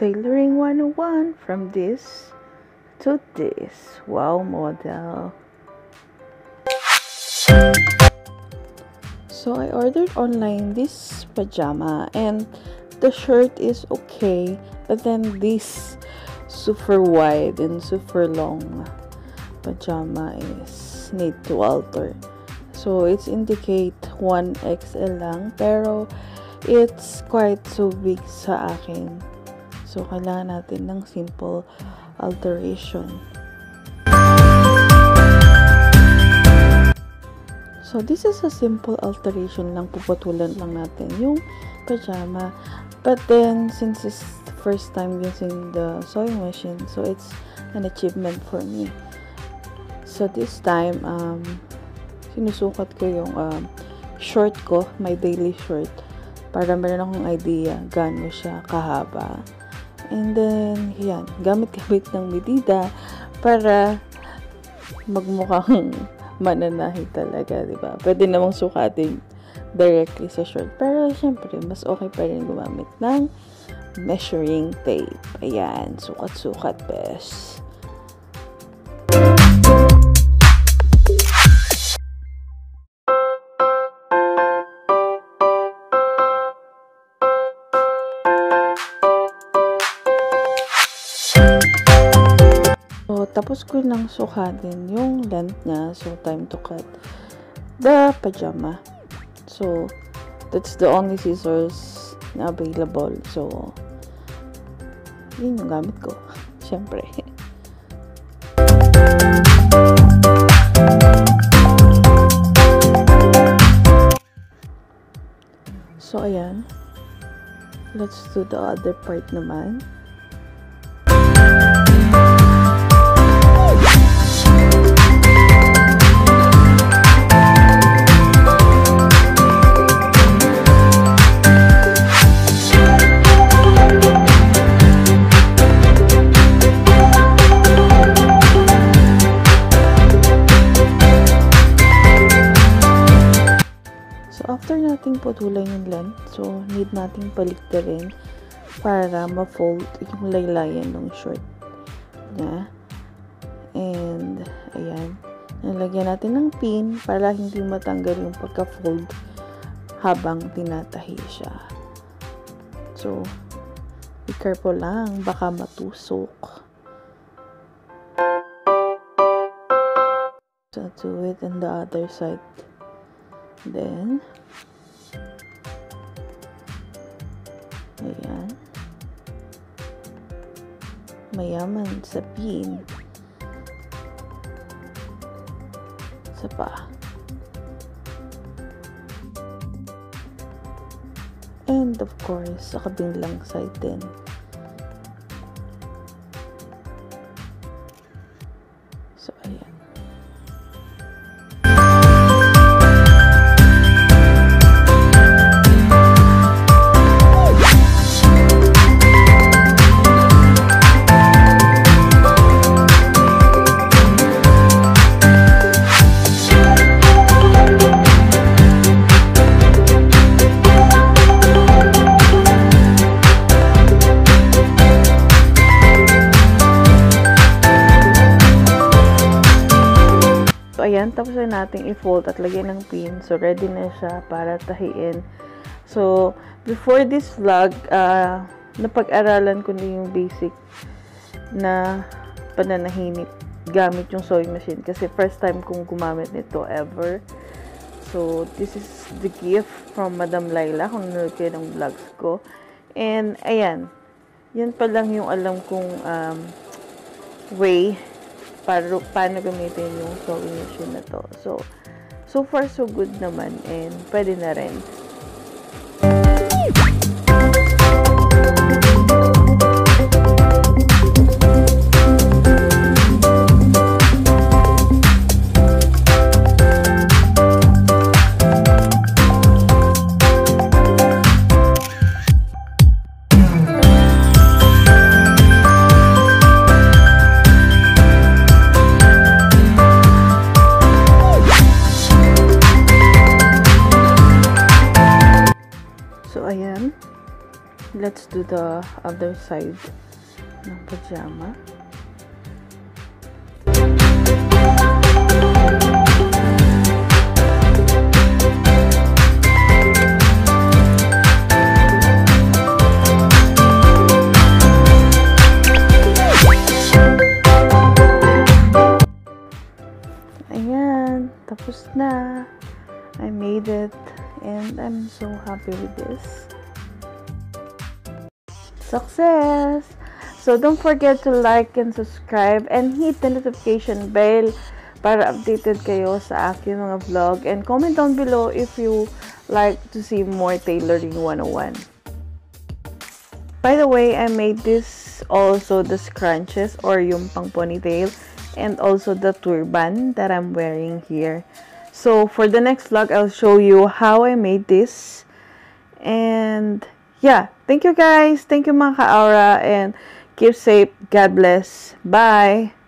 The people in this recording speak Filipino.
Tailoring 101 from this to this. Wow, model. So I ordered online this pajama and the shirt is okay but then this super wide and super long pajama is need to alter. So it's indicate 1XL lang pero it's quite so big sa akin. So kailangan natin ng simple alteration. So, this is a simple alteration lang. Puputulan lang natin yung pajama. But then, since it's first time using the sewing machine, so it's an achievement for me. So, this time, um, sinusukat ko yung um, short ko, my daily short, para meron akong idea gaano siya kahaba. And then, yan, gamit-gamit ng medida para magmukhang mananahi talaga, di ba? Pwede namang sukatin directly sa short. Pero, syempre, mas okay pa rin gumamit ng measuring tape. Ayan, sukat-sukat, bes. Tapos ko nang sukatin yung length niya. So, time to cut the pajama. So, that's the only scissors na available. So, yun yung gamit ko. Siyempre. So, ayan. Let's do the other part naman. Nating putulan yung length. So, need nating paliktarin para ma-fold yung laylayan ng short niya. And, ayan. Nalagyan natin ng pin para hindi matanggal yung pagka-fold habang tinatahi siya. So, be careful lang. Baka matusok. So, do it on the other side. Then, Ayan. Mayaman sa pin. Sa pa. And of course, sa kabilang side din. Ayan, tapos na natin i-fold at lagyan ng pin. So, ready na siya para tahiin. So, before this vlog, uh, napag-aralan ko na yung basic na pananahinip gamit yung sewing machine. Kasi first time kong gumamit nito ever. So, this is the gift from Madam Laila kung nanonood kayo ng vlogs ko. And, ayan. Yan pa lang yung alam kong um, way para, paano gamitin yung sewing machine na to. So, so far so good naman and pwede na rin. Let's do the other side ng pajama. Ayan, tapos na. I made it and I'm so happy with this. Success! So don't forget to like and subscribe and hit the notification bell para updated kayo sa aking mga vlog and comment down below if you like to see more tailoring 101. By the way, I made this also the scrunches or yung pang ponytail and also the turban that I'm wearing here. So for the next vlog, I'll show you how I made this. And yeah, thank you guys. Thank you mga ka-aura and keep safe. God bless. Bye.